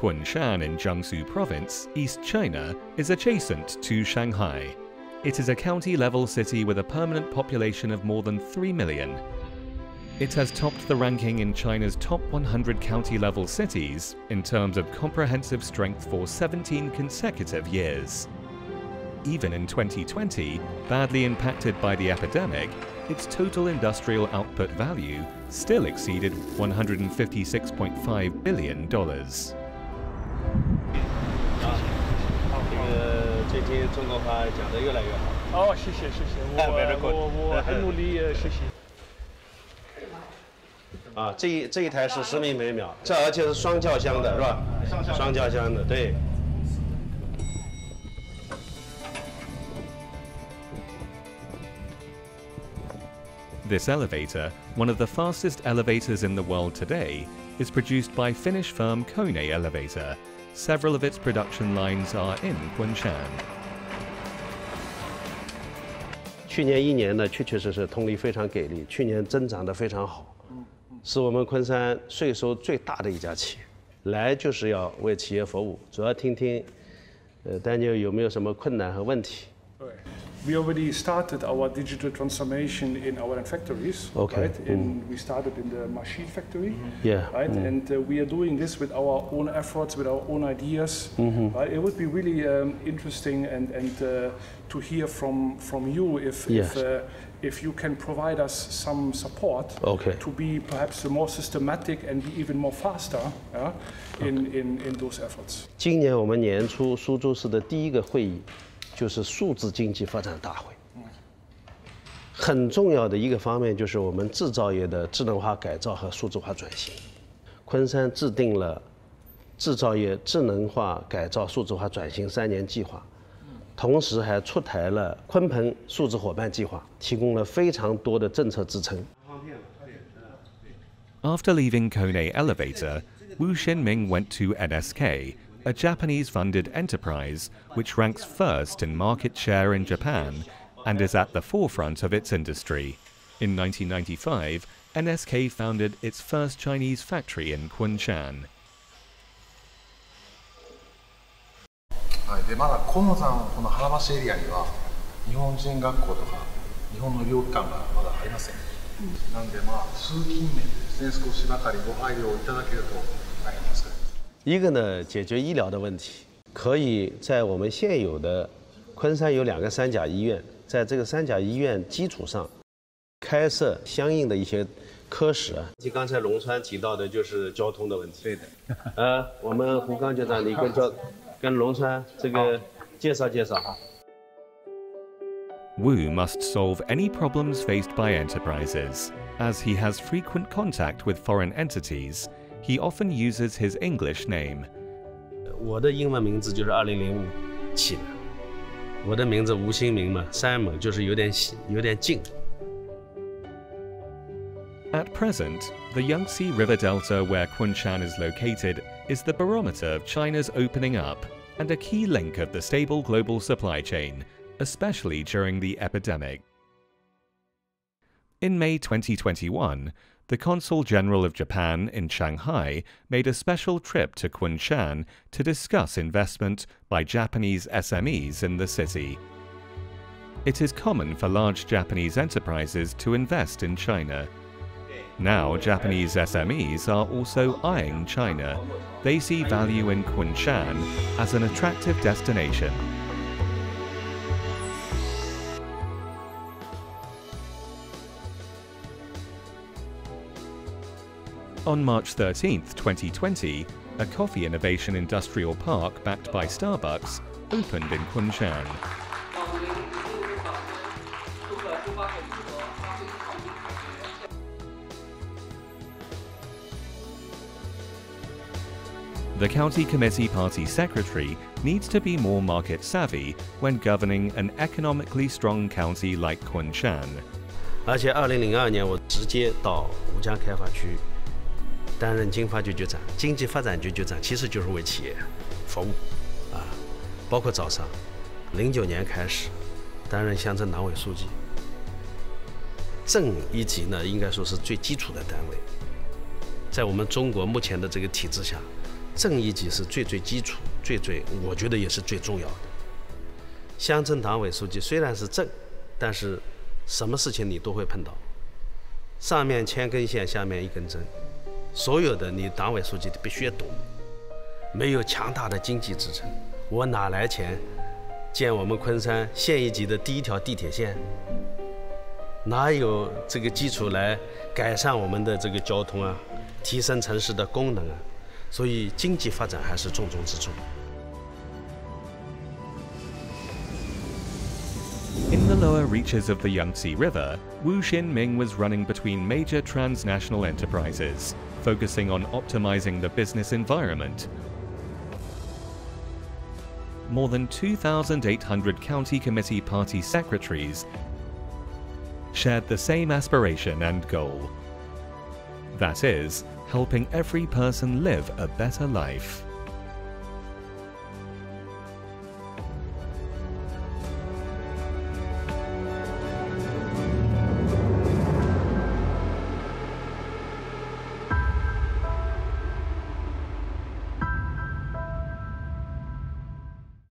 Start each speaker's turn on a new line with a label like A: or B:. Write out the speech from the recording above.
A: Kunshan in Jiangsu Province, East China, is adjacent to Shanghai. It is a county level city with a permanent population of more than 3 million. It has topped the ranking in China's top 100 county level cities in terms of comprehensive strength for 17 consecutive years. Even in 2020, badly impacted by the epidemic, its total industrial output value still exceeded $156.5 billion.
B: 最近中国话讲得越来越好。
C: 哦，谢谢谢谢，我我我很努力学习。
B: 啊，这一这一台是十米每秒，这而且是双轿厢的，是吧？双轿厢的，对。
A: This elevator, one of the fastest elevators in the world today, is produced by Finnish firm Kone Elevator. Several of its production lines are in Kunshan.
B: 去年一年呢，确确实实通力非常给力，去年增长的非常好，是我们昆山税收最大的一家企业。来就是要为企业服务，主要听听，呃，丹尼尔有没有什么困难和问题？
C: 对。we already started our digital transformation in our factories.
B: Okay.
C: Right? In, We started in the machine factory.
B: Yeah.
C: Right. Mm. And uh, we are doing this with our own efforts, with our own ideas. Mm-hmm. Right? It would be really um, interesting and and uh, to hear from from you if
B: yes.
C: if, uh, if you can provide us some support
B: okay.
C: to be perhaps more systematic and be even more faster yeah, in, okay. in, in those efforts.
B: 今年我们年初苏州市的第一个会议。 就是数字经济发展大会，很重要的一个方面就是我们制造业的智能化改造和数字化转型。昆山制定了制造业智能化改造数字化转型三年计划，同时还出台了鲲鹏数字伙伴计划，提供了非常多的政策支撑。
A: After leaving Kone Elevator, Wu Xinming went to NSK. a Japanese funded enterprise which ranks first in market share in Japan and is at the forefront of its industry. In 1995, NSK founded its first Chinese factory in Kunshan.
D: でまだ河野さんこの原橋エリアには日本人学校とか日本の医療機関がまだありません、うん、なんでまあ通勤面でですね少しばかりご配慮をいただけるとあります
B: 一个呢，解决医疗的问题，可以在我们现有的昆山有两个三甲医院，在这个三甲医院基础上，开设相应的一些科室。就刚才龙川提到的，就是交通的问题。
D: 对的。
B: 呃，我们胡刚局长，你跟交跟龙川这个介绍介绍哈。
A: Wu must solve any problems faced by enterprises, as he has frequent contact with foreign entities. he often uses his English name.
B: 我的英文名字就是2005起的，我的名字吴新明嘛，山姆就是有点有点近。
A: At present, the Yangtze River Delta where Kunshan is located is the barometer of China's opening up and a key link of the stable global supply chain, especially during the epidemic. In May 2021, the Consul General of Japan in Shanghai made a special trip to Kunshan to discuss investment by Japanese SMEs in the city. It is common for large Japanese enterprises to invest in China. Now, Japanese SMEs are also eyeing China. They see value in Kunshan as an attractive destination. On March 13, 2020, a coffee innovation industrial park backed by Starbucks opened in Kunshan. The County Committee Party Secretary needs to be more market savvy when governing an economically strong county like Kunshan.
B: 而且，二零零二年我直接到吴江开发区 担任经发局局长、经济发展局局长，其实就是为企业服务，啊，包括早上，零九年开始担任乡镇党委书记。镇一级呢，应该说是最基础的单位，在我们中国目前的这个体制下，镇一级是最最基础、最最，我觉得也是最重要的。乡镇党委书记虽然是镇，但是什么事情你都会碰到，上面千根线，下面一根针，所有的你党委书记都必须要懂。没有强大的经济支撑，我哪来钱建我们昆山县一级的第一条地铁线？哪有这个基础来改善我们的这个交通啊，提升城市的功能啊？所以经济发展还是重中之重。
A: In the lower reaches of the Yangtze River, Wu Xinming was running between major transnational enterprises, focusing on optimizing the business environment. More than 2,800 county committee party secretaries shared the same aspiration and goal. That is, helping every person live a better life.